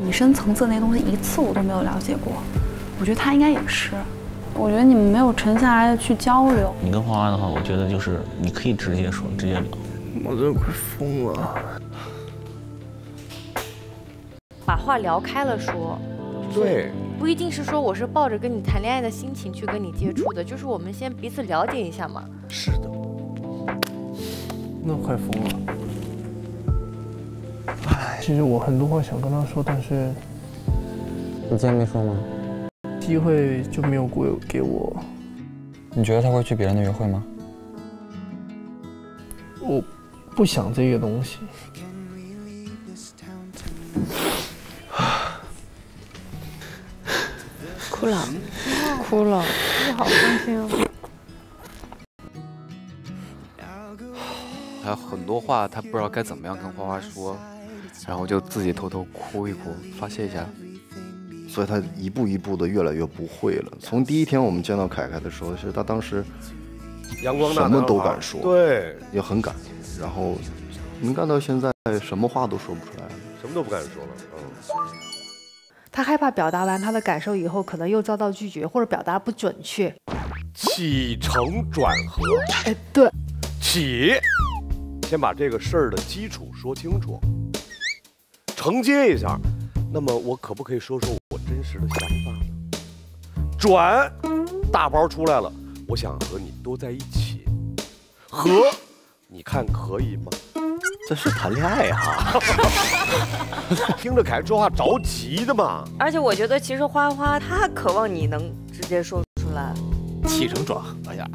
你深层次那些东西一次我都没有了解过，我觉得他应该也是。我觉得你们没有沉下来的去交流。你跟花花的话，我觉得就是你可以直接说，直接聊。我真快疯了。把话聊开了说，对，不一定是说我是抱着跟你谈恋爱的心情去跟你接触的，就是我们先彼此了解一下嘛。是的。那快疯了。唉，其实我很多话想跟他说，但是你今天没说吗？机会就没有给给我。你觉得他会去别人的约会吗？我不想这个东西。哭了，哭了，我好伤心哦。还有很多话他不知道该怎么样跟花花说，然后就自己偷偷哭一哭，发泄一下。所以他一步一步的越来越不会了。从第一天我们见到凯凯的时候，其实他当时阳光什么都敢说，对，也很敢。然后能干到现在，什么话都说不出来了，什么都不敢说了。嗯。他害怕表达完他的感受以后，可能又遭到拒绝，或者表达不准确。起承转合，哎，对，起，先把这个事儿的基础说清楚，承接一下。那么我可不可以说说我真实的想法呢？转，大包出来了，我想和你多在一起。和，你看可以吗？这是谈恋爱哈，听着凯说话着急的嘛。而且我觉得其实花花她渴望你能直接说出来，起承转合呀。